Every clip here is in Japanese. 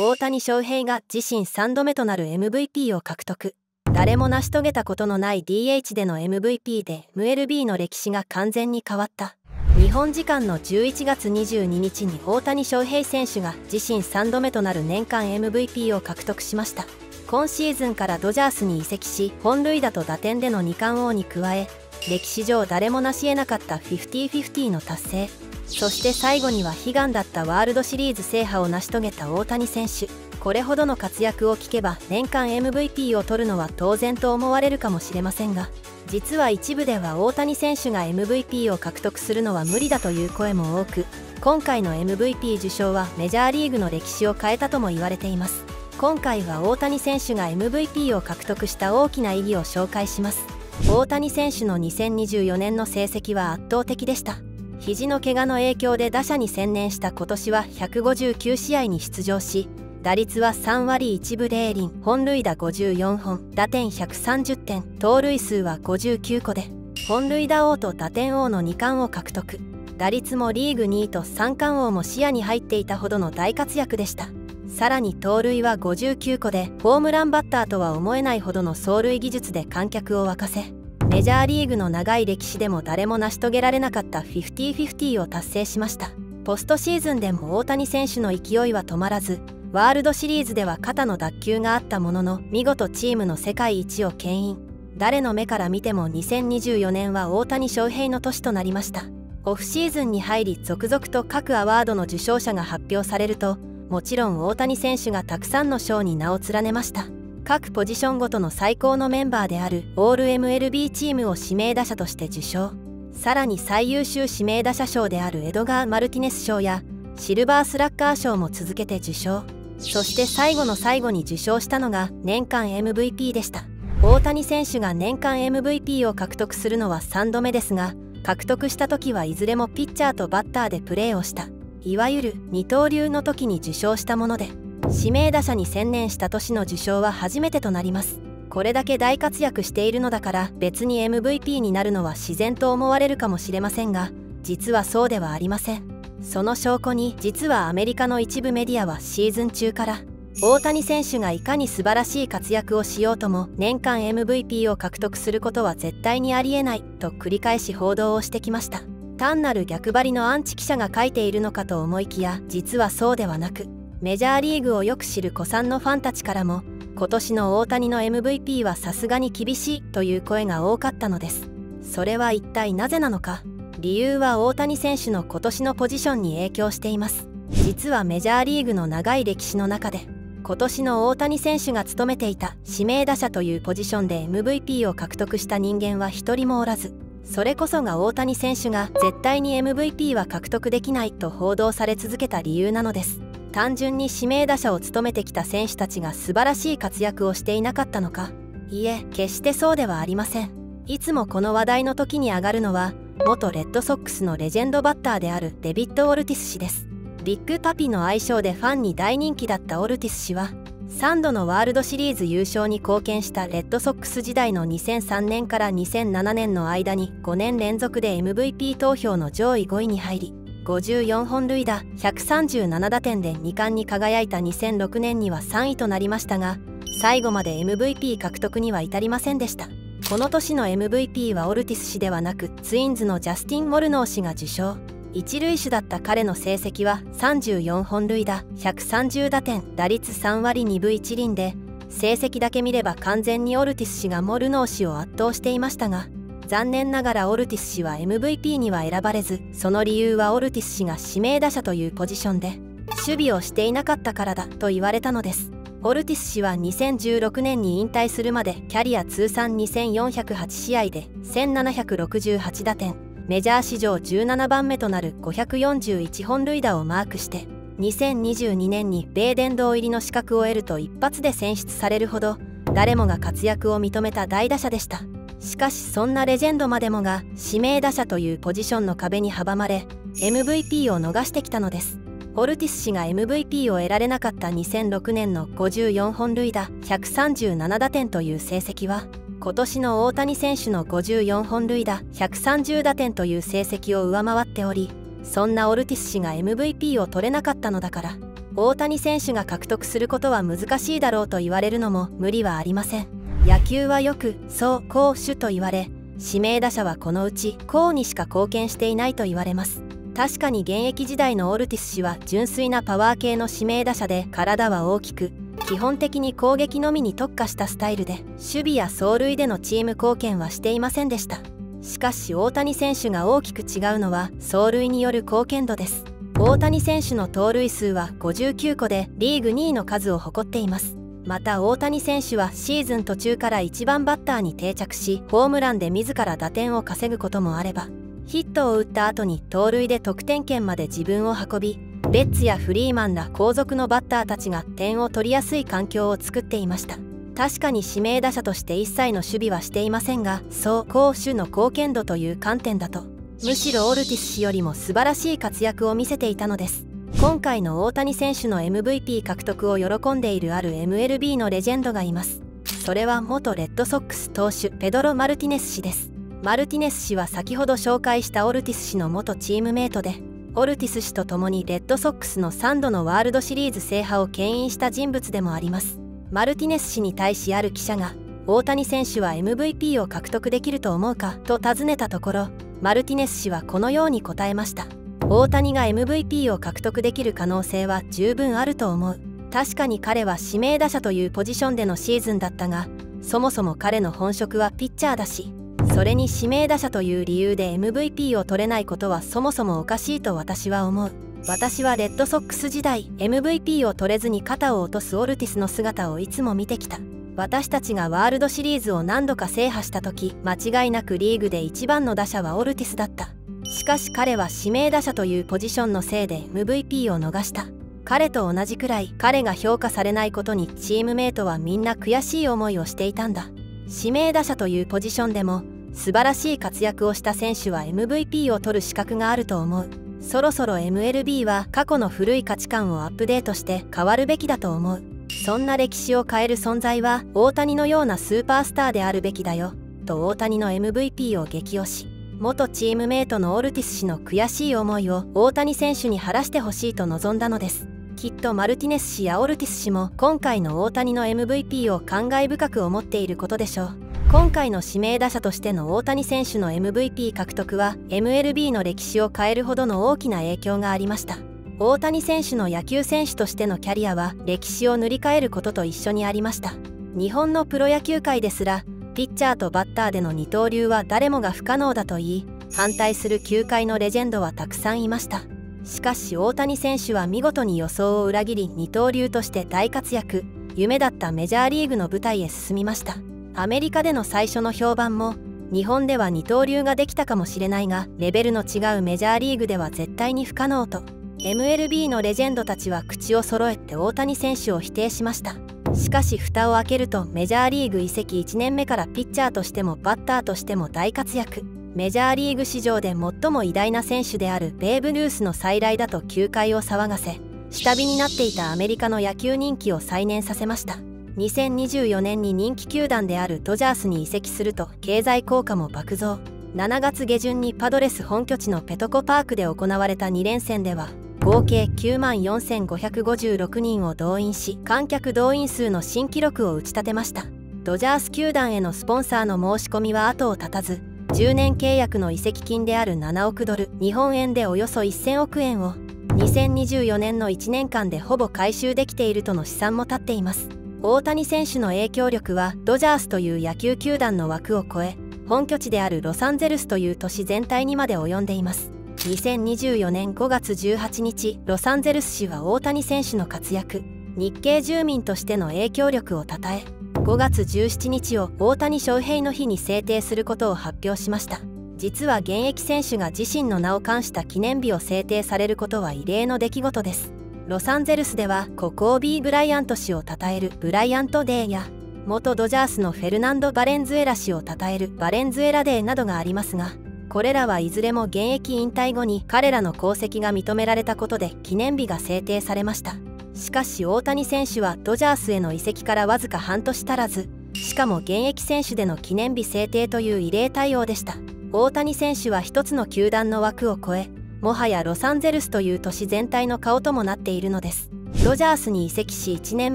大谷翔平が自身3度目となる MVP を獲得。誰も成し遂げたことのない DH での MVP で MLB の歴史が完全に変わった。日本時間の11月22日に大谷翔平選手が自身3度目となる年間 MVP を獲得しました。今シーズンからドジャースに移籍し本塁打と打点での2冠王に加え歴史上誰も成し得なかった50-50の達成。そして最後には悲願だったワールドシリーズ制覇を成し遂げた大谷選手。これほどの活躍を聞けば年間 MVP を取るのは当然と思われるかもしれませんが実は一部では大谷選手が MVP を獲得するのは無理だという声も多く今回の MVP 受賞はメジャーリーグの歴史を変えたとも言われています。今回は大谷選手が MVP を獲得した大きな意義を紹介します。大谷選手の2024年の成績は圧倒的でした。肘の怪我の影響で打者に専念した今年は159試合に出場し打率は3割1分0厘本塁打54本打点130点盗塁数は59個で本塁打王と打点王の2冠を獲得。打率もリーグ2位と三冠王も視野に入っていたほどの大活躍でした。さらに盗塁は59個でホームランバッターとは思えないほどの走塁技術で観客を沸かせメジャーリーグの長い歴史でも誰も成し遂げられなかった50-50を達成しました。ポストシーズンでも大谷選手の勢いは止まらずワールドシリーズでは肩の脱臼があったものの見事チームの世界一を牽引。誰の目から見ても2024年は大谷翔平の年となりました。オフシーズンに入り続々と各アワードの受賞者が発表されるともちろん大谷選手がたくさんの賞に名を連ねました。各ポジションごとの最高のメンバーであるオール MLB チームを指名打者として受賞。さらに最優秀指名打者賞であるエドガー・マルティネス賞やシルバースラッガー賞も続けて受賞。そして最後の最後に受賞したのが年間 MVP でした。大谷選手が年間 MVP を獲得するのは3度目ですが獲得した時はいずれもピッチャーとバッターでプレーをした。いわゆる二刀流の時に受賞したもので指名打者に専念した年の受賞は初めてとなります。これだけ大活躍しているのだから別に MVP になるのは自然と思われるかもしれませんが実はそうではありません。その証拠に実はアメリカの一部メディアはシーズン中から大谷選手がいかに素晴らしい活躍をしようとも年間 MVP を獲得することは絶対にありえないと繰り返し報道をしてきました。単なる逆張りのアンチ記者が書いているのかと思いきや実はそうではなくメジャーリーグをよく知る古参のファンたちからも今年の大谷の MVP はさすがに厳しいという声が多かったのです。それは一体なぜなのか？理由は大谷選手の今年のポジションに影響しています。実はメジャーリーグの長い歴史の中で今年の大谷選手が務めていた指名打者というポジションで MVP を獲得した人間は一人もおらずそれこそが大谷選手が絶対に MVP は獲得できないと報道され続けた理由なのです。単純に指名打者を務めてきた選手たちが素晴らしい活躍をしていなかったのか。いえ決してそうではありません。いつもこの話題の時に上がるのは元レッドソックスのレジェンドバッターであるデビッド・オルティス氏です。ビッグパピの愛称でファンに大人気だったオルティス氏は3度のワールドシリーズ優勝に貢献したレッドソックス時代の2003年から2007年の間に5年連続で MVP 投票の上位5位に入り54本塁打137打点で2冠に輝いた2006年には3位となりましたが最後まで MVP 獲得には至りませんでした。この年の MVP はオルティス氏ではなくツインズのジャスティン・モルノー氏が受賞。一塁手だった彼の成績は34本塁打130打点打率3割2分1厘で成績だけ見れば完全にオルティス氏がモルノー氏を圧倒していましたが残念ながらオルティス氏は MVP には選ばれずその理由はオルティス氏が指名打者というポジションで守備をしていなかったからだと言われたのです。オルティス氏は2016年に引退するまでキャリア通算2408試合で1768打点メジャー史上17番目となる541本塁打をマークして2022年に米殿堂入りの資格を得ると一発で選出されるほど誰もが活躍を認めた大打者でした。しかしそんなレジェンドまでもが指名打者というポジションの壁に阻まれ MVP を逃してきたのです。オルティス氏が MVP を得られなかった2006年の54本塁打137打点という成績は今年の大谷選手の54本塁打130打点という成績を上回っておりそんなオルティス氏が MVP を取れなかったのだから大谷選手が獲得することは難しいだろうと言われるのも無理はありません。野球はよく走攻守と言われ指名打者はこのうち攻にしか貢献していないと言われます。確かに現役時代のオルティス氏は純粋なパワー系の指名打者で体は大きく基本的に攻撃のみに特化したスタイルで守備や走塁でのチーム貢献はしていませんでした。しかし大谷選手が大きく違うのは走塁による貢献度です。大谷選手の盗塁数は59個でリーグ2位の数を誇っています。また大谷選手はシーズン途中から1番バッターに定着しホームランで自ら打点を稼ぐこともあればヒットを打った後に盗塁で得点圏まで自分を運びベッツやフリーマンら後続のバッターたちが点を取りやすい環境を作っていました。確かに指名打者として一切の守備はしていませんがそう攻守の貢献度という観点だとむしろオルティス氏よりも素晴らしい活躍を見せていたのです。今回の大谷選手の MVP 獲得を喜んでいるある MLB のレジェンドがいます。それは元レッドソックス投手ペドロ・マルティネス氏です。マルティネス氏は先ほど紹介したオルティス氏の元チームメイトでオルティス氏と共にレッドソックスの3度のワールドシリーズ制覇を牽引した人物でもあります。マルティネス氏に対しある記者が大谷選手は MVP を獲得できると思うかと尋ねたところマルティネス氏はこのように答えました。大谷が MVP を獲得できる可能性は十分あると思う。確かに彼は指名打者というポジションでのシーズンだったがそもそも彼の本職はピッチャーだしそれに指名打者という理由で MVP を取れないことはそもそもおかしいと私は思う。私はレッドソックス時代 MVP を取れずに肩を落とすオルティスの姿をいつも見てきた。私たちがワールドシリーズを何度か制覇した時間違いなくリーグで一番の打者はオルティスだった。しかし彼は指名打者というポジションのせいで MVP を逃した。彼と同じくらい彼が評価されないことにチームメイトはみんな悔しい思いをしていたんだ。指名打者というポジションでも素晴らしい活躍をした選手は MVP を取る資格があると思う。そろそろ MLB は過去の古い価値観をアップデートして変わるべきだと思う。そんな歴史を変える存在は大谷のようなスーパースターであるべきだよ。と大谷の MVP を激推し。元チームメイトのオルティス氏の悔しい思いを大谷選手に晴らしてほしいと望んだのです。きっとマルティネス氏やオルティス氏も今回の大谷の MVP を感慨深く思っていることでしょう。今回の指名打者としての大谷選手の MVP 獲得は MLB の歴史を変えるほどの大きな影響がありました。大谷選手の野球選手としてのキャリアは歴史を塗り替えることと一緒にありました。日本のプロ野球界ですらピッチャーとバッターでの二刀流は誰もが不可能だと言い反対する球界のレジェンドはたくさんいました。しかし大谷選手は見事に予想を裏切り二刀流として大活躍。夢だったメジャーリーグの舞台へ進みました。アメリカでの最初の評判も日本では二刀流ができたかもしれないがレベルの違うメジャーリーグでは絶対に不可能と。MLB のレジェンドたちは口を揃えて大谷選手を否定しました。しかし蓋を開けるとメジャーリーグ移籍1年目からピッチャーとしてもバッターとしても大活躍。メジャーリーグ史上で最も偉大な選手であるベーブ・ルースの再来だと球界を騒がせ下火になっていたアメリカの野球人気を再燃させました。2024年に人気球団であるドジャースに移籍すると経済効果も爆増。7月下旬にパドレス本拠地のペトコパークで行われた2連戦では合計9万4556人を動員し観客動員数の新記録を打ち立てました。ドジャース球団へのスポンサーの申し込みは後を絶たず10年契約の移籍金である7億ドル日本円でおよそ1000億円を2024年の1年間でほぼ回収できているとの試算も立っています。大谷選手の影響力はドジャースという野球球団の枠を超え本拠地であるロサンゼルスという都市全体にまで及んでいます。2024年5月18日ロサンゼルス市は大谷選手の活躍。日系住民としての影響力をたたえ5月17日を大谷翔平の日に制定することを発表しました。実は現役選手が自身の名を冠した記念日を制定されることは異例の出来事です。ロサンゼルスではココービー・ブライアント氏を称えるブライアントデーや元ドジャースのフェルナンド・バレンズエラ氏を称えるバレンズエラデーなどがありますがこれらはいずれも現役引退後に彼らの功績が認められたことで記念日が制定されました。しかし大谷選手はドジャースへの移籍からわずか半年足らずしかも現役選手での記念日制定という異例対応でした。大谷選手は一つの球団の枠を超えもはやロサンゼルスという都市全体の顔ともなっているのです。ドジャースに移籍し1年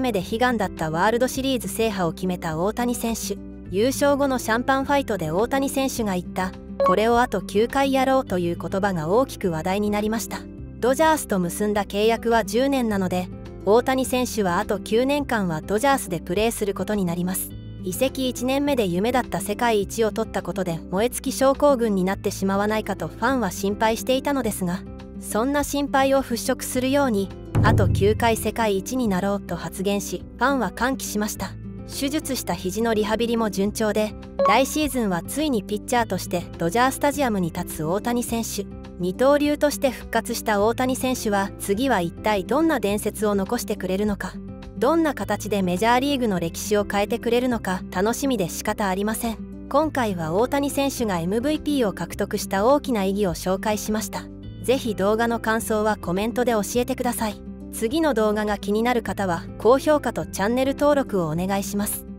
目で悲願だったワールドシリーズ制覇を決めた大谷選手。優勝後のシャンパンファイトで大谷選手が言ったこれをあと9回やろうという言葉が大きく話題になりました。ドジャースと結んだ契約は10年なので大谷選手はあと9年間はドジャースでプレーすることになります。移籍1年目で夢だった世界一を取ったことで燃え尽き症候群になってしまわないかとファンは心配していたのですがそんな心配を払拭するようにあと9回世界一になろうと発言しファンは歓喜しました。手術した肘のリハビリも順調で来シーズンはついにピッチャーとしてドジャースタジアムに立つ大谷選手。二刀流として復活した大谷選手は次は一体どんな伝説を残してくれるのか。どんな形でメジャーリーグの歴史を変えてくれるのか。楽しみで仕方ありません。今回は大谷選手が MVP を獲得した大きな意義を紹介しました。是非動画の感想はコメントで教えてください。次の動画が気になる方は高評価とチャンネル登録をお願いします。